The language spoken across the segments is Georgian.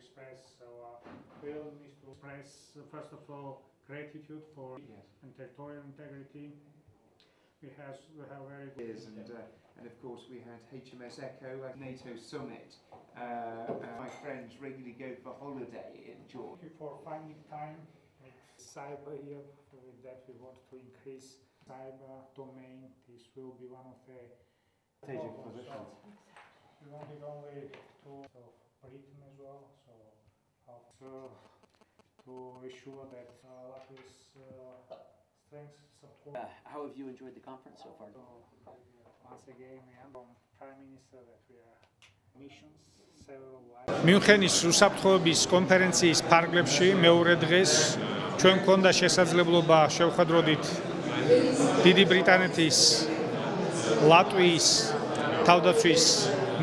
express our willingness to express, uh, first of all, gratitude for Yes. and territorial integrity. We have, we have very good. Is and uh, and of course we had HMS Echo at NATO summit. Uh, uh, my friends regularly go for holiday in Georgia. Thank you for finding time cyber here. With that, we want to increase cyber domain. This will be one of the Strategic positions. We wanted only to of Britain as well, so how to, to ensure that uh, Latvia's uh, strength support. Uh, how have you enjoyed the conference so far? So, once again, we have from Prime Minister that we are მიუნხენის უსაფრთხოების კონფერენციის ფარგლებში მეორე დღეს ჩვენ გქონდა შესაძლებლობა შევხვედროდით დიდი ბრიტანეთის ლატვიის თავდაცვის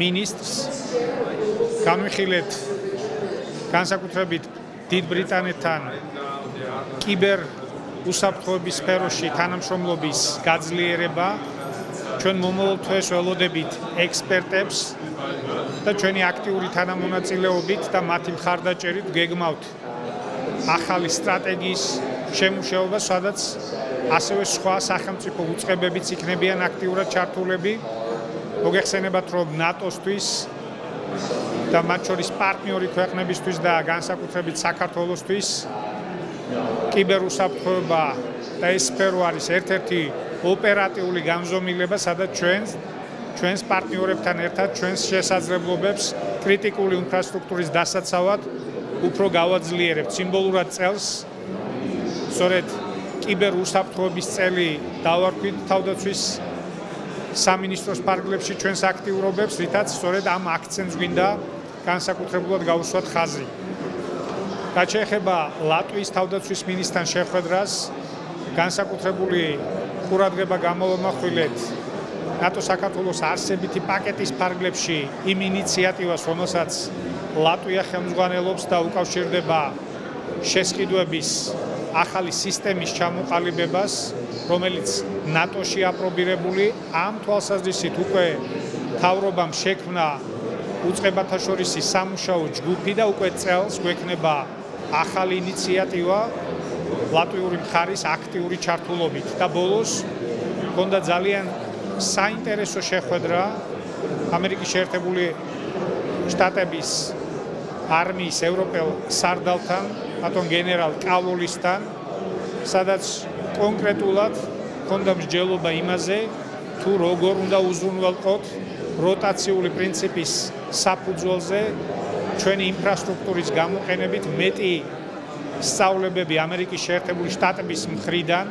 მინისტრს განვიხილეთ განსაკუთრებით დიდ ბრიტანეთთან კიბერ უსაფრთხოების სფეროში თანამშრომლობის გაძლიერება ჩვენ მომავალ თვეს ველოდებით ექსპერტებს და ჩვენი აქტიური თანამონაწილეობით და მათი მხარდაჭერით გეგმავთ ახალი სტრატეგიის შემუშავება, სადაც ასევე სხვა სახელმწიფო უწყებებიც იქნებიან აქტიურად ჩართულები. მოგეხსენებათ, რომ ნატოსთვის და მათ შორის პარტნიორი ქვეყნებისთვის და განსაკუთრებით საქართველოსთვის. კიბერუსაფრთხოება და ეს სფერო არის ერთ-ერთი ოპერატიული განზომილება, სადაც ჩვენ ჩვენს პარტნიორებთან ერთად ჩვენს შესაძლებლობებს კრიტიკული ინფრასტრუქტურის დასაცავად უფრო გავაძლიერებთ. სიმბოლურად წელს სწორედ კიბერუსაფრთხოების წელი დავარქვით თავდაცვის სამინისტროს ფარგლებში ჩვენს აქტიურობებს, რითაც სწორედ ამ აქცენტს გვინდა განსაკუთრებულად გავუსვათ ხაზი. რაც შეეხება ლატვიის თავდაცვის მინისტრთან შეხვედრას, განსაკუთრებული ყურადღება გამოვამახვილეთ ნატო საქართველოს არსებითი პაკეტის ფარგლებში იმ ინიციატივას, რომელსაც ლატვია ხელმძღვანელობს და უკავშირდება შესყიდვების ახალი სისტემის ჩამოყალიბებას, რომელიც ნატოში აპრობირებული ამ თვალსაზრისით უკვე თავრობამ შექმნა უწყებათა შორისი სამუშაო ჯგუფი და უკვე წელს გვექნება ახალი ინიციატივა ლატვიური მხარის აქტიური ჩართულობით. და ბოლოს მქონდა ძალიან საინტერესო შეხვედრა. ამერიკის შეერთებული შტატების არმიის ევროპელ სარდალთან, ბატონ გენერალ კავალისთან, სადაც კონკრეტულად მქონდა მსჯელობა იმაზე, თუ როგორ უნდა უზრუნველყოთ როტაციული პრინციპის საფუძველზე ჩვენი ინფრასტრუქტურის გამოყენებით მეტი სწავლებები ამერიკის შეერთებული შტატების მხრიდან